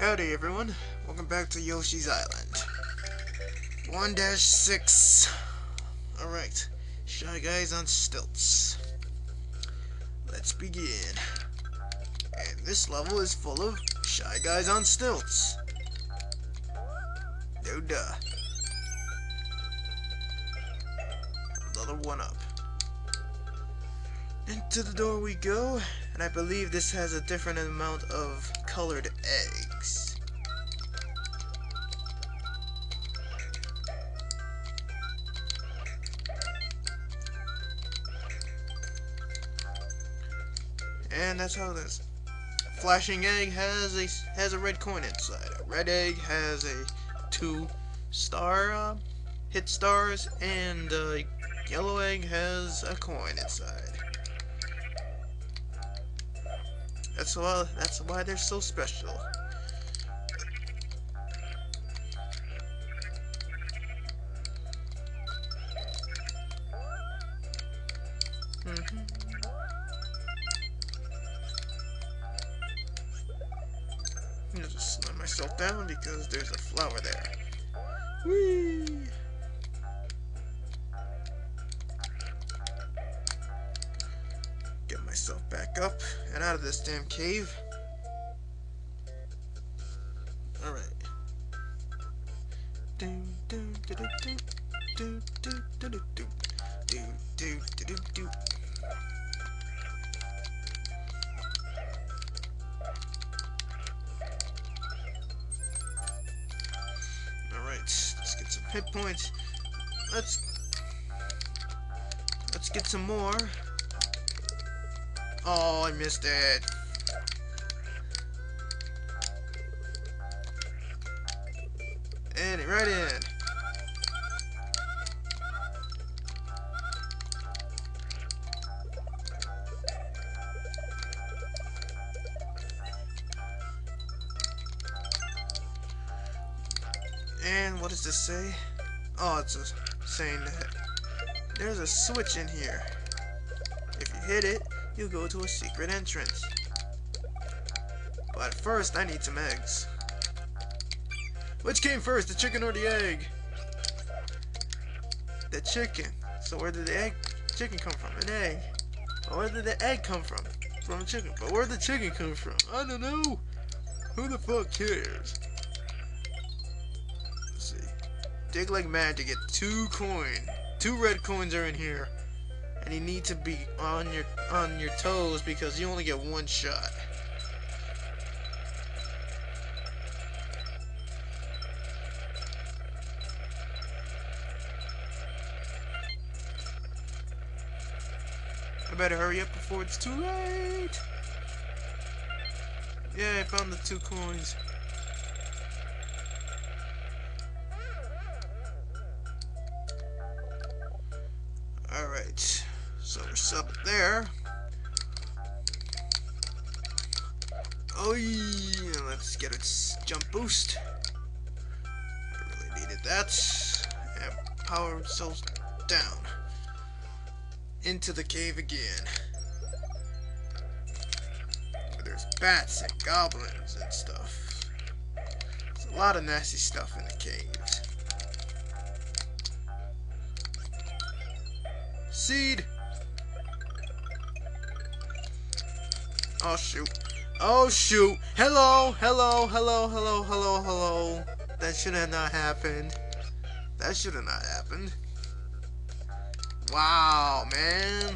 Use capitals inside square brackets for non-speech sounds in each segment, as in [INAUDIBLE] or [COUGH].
Howdy everyone, welcome back to Yoshi's Island. 1-6. Alright, Shy Guys on Stilts. Let's begin. And this level is full of Shy Guys on Stilts. No duh. Another one up. Into the door we go, and I believe this has a different amount of colored eggs. And that's how it is. Flashing egg has a has a red coin inside. A red egg has a two star uh, hit stars, and a yellow egg has a coin inside. That's why that's why they're so special. Down because there's a flower there. Whee! Get myself back up and out of this damn cave. Hit points. Let's let's get some more. Oh, I missed it. And it right in. Say? Oh, it's saying that there's a switch in here. If you hit it, you go to a secret entrance. But first, I need some eggs. Which came first, the chicken or the egg? The chicken. So where did the egg chicken come from? An egg. Where did the egg come from? From a chicken. But where did the chicken come from? I don't know. Who the fuck cares? Dig like mad to get two coin. Two red coins are in here and you need to be on your on your toes because you only get one shot. I better hurry up before it's too late. Yeah, I found the two coins. So sub there. Oh yeah, let's get its jump boost. I really needed that. And power ourselves down. Into the cave again. Where there's bats and goblins and stuff. There's a lot of nasty stuff in the caves. Seed! Oh shoot. Oh shoot. Hello, hello, hello, hello, hello, hello. That should have not happened. That should have not happened. Wow, man.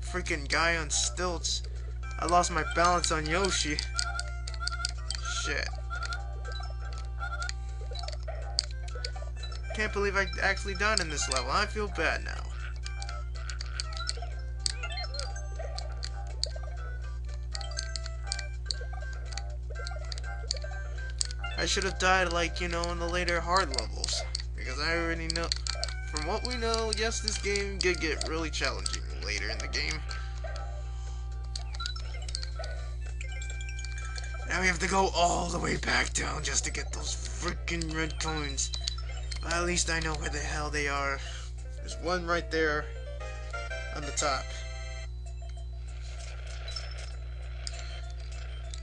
Freaking guy on stilts. I lost my balance on Yoshi. Shit. Can't believe I actually died in this level. I feel bad now. I should have died like, you know, in the later hard levels. Because I already know, from what we know, yes, this game did get really challenging later in the game. Now we have to go all the way back down just to get those freaking red coins. But at least I know where the hell they are. There's one right there on the top.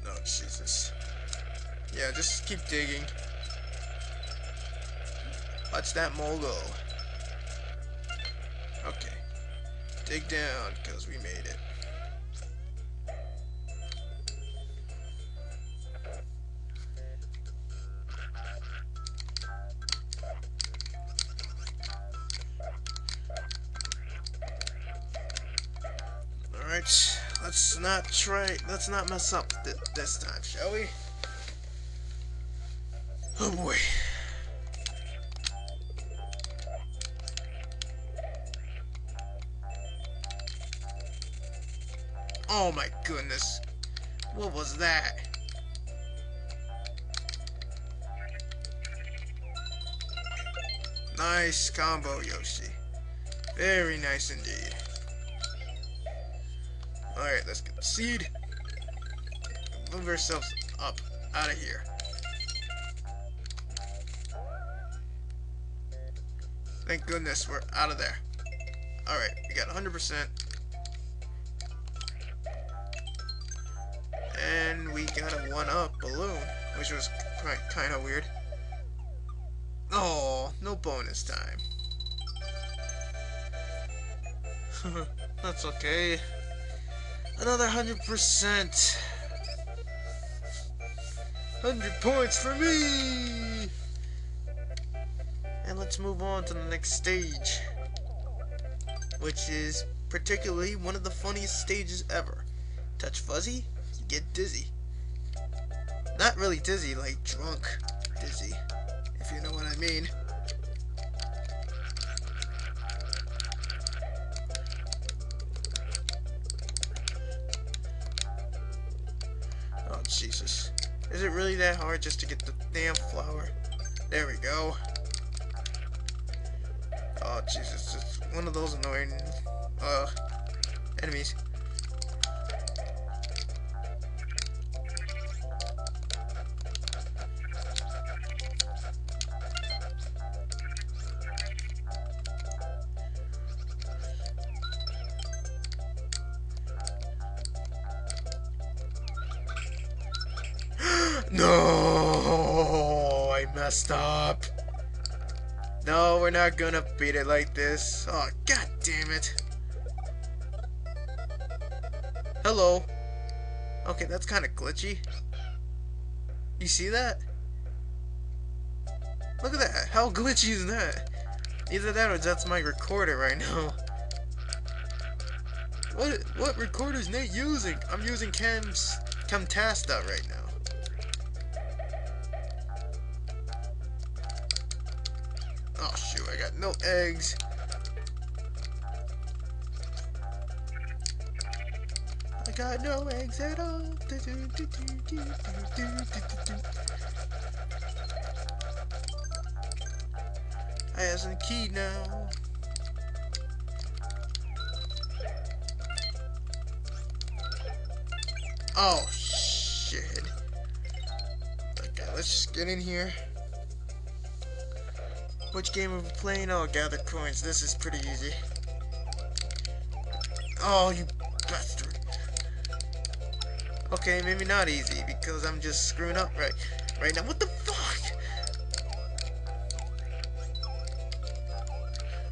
Oh, Jesus. Yeah, just keep digging. Watch that mole go. Okay. Dig down, because we made it. Alright, let's not try, let's not mess up th this time, shall we? Oh boy. Oh my goodness. What was that? Nice combo, Yoshi. Very nice indeed. Alright, let's get the seed. Move ourselves up out of here. Thank goodness we're out of there. Alright, we got 100%. And we got a 1-up balloon, which was kind of weird. Oh, no bonus time. [LAUGHS] That's okay. Another 100%. 100 points for me! Let's move on to the next stage. Which is particularly one of the funniest stages ever. Touch Fuzzy, you get dizzy. Not really dizzy, like drunk dizzy, if you know what I mean. Oh, Jesus. Is it really that hard just to get the damn flower? There we go. Jesus. It's one of those annoying, uh, enemies. [GASPS] No, I messed up. No, we're not gonna beat it like this. Oh, god damn it. Hello. Okay, that's kind of glitchy. You see that? Look at that. How glitchy is that? Either that or that's my recorder right now. What what recorder is Nate using? I'm using Cam's Camtasia right now. No eggs. I got no eggs at all. I have some key now. Oh, shit. Okay, let's just get in here. Which game are we playing? Oh, gather coins. This is pretty easy. Oh, you bastard. Okay, maybe not easy, because I'm just screwing up right, right now. What the fuck?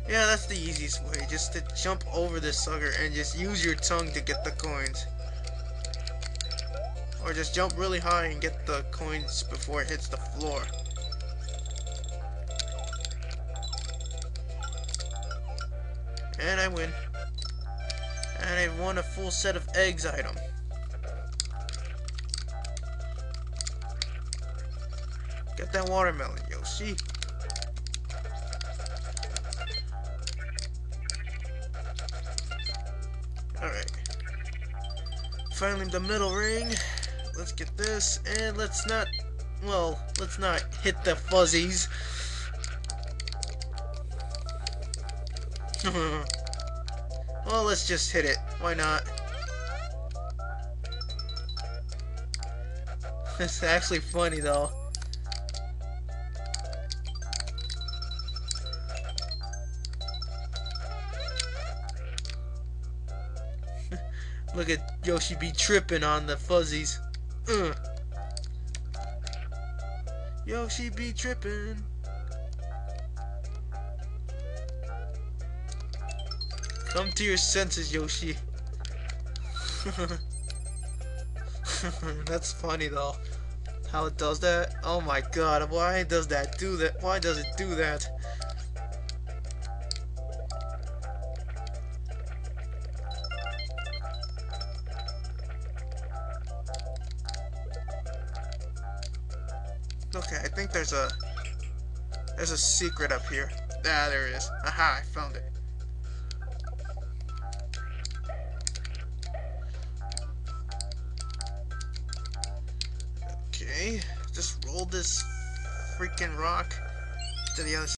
Yeah, that's the easiest way, just to jump over the sucker and just use your tongue to get the coins. Or just jump really high and get the coins before it hits the floor. I win. And I won a full set of eggs item. Get that watermelon, Yoshi. Alright. Finally the middle ring. Let's get this, and let's not, well, let's not hit the fuzzies. [LAUGHS] well, let's just hit it. Why not? [LAUGHS] It's actually funny though. [LAUGHS] Look at Yoshi be tripping on the fuzzies. Uh. Yoshi be trippin'. Come to your senses, Yoshi. [LAUGHS] That's funny though. How it does that? Oh my god, why does that do that? Why does it do that? Okay, I think there's a there's a secret up here. Ah, there it is. Aha, I found it. This freaking rock to the other side.